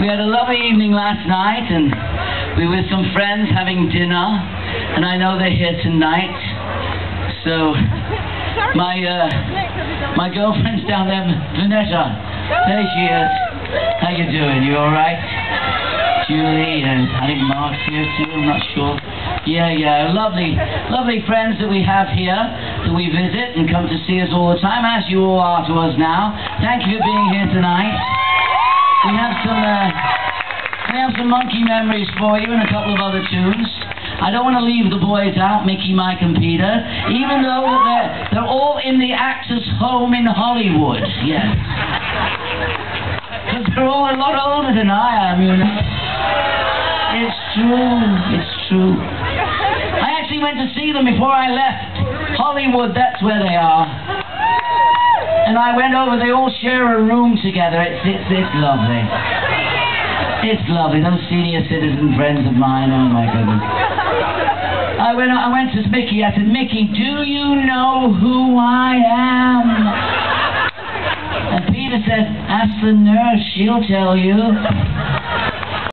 We had a lovely evening last night, and we were with some friends having dinner, and I know they're here tonight. So, my uh, my girlfriend's down there, Vanessa. There she is. How you doing? You all right? Julie, and I think Mark's here too. I'm not sure. Yeah, yeah, lovely, lovely friends that we have here that we visit and come to see us all the time, as you all are to us now. Thank you for being here tonight. We have some, uh, we have some Monkee memories for you and a couple of other tunes. I don't want to leave the boys out, Mickey, Mike, and Peter, even though they're, they're all in the actors' home in Hollywood. Yes. Because they're all a lot older than I am, you know. It's true. It's true. I actually went to see them before I left. Hollywood, that's where they are. I went over, they all share a room together. It's, it's, it's lovely. It's lovely. Those senior citizen friends of mine, oh my goodness. I went, I went to Mickey, I said, Mickey, do you know who I am? And Peter said, ask the nurse, she'll tell you.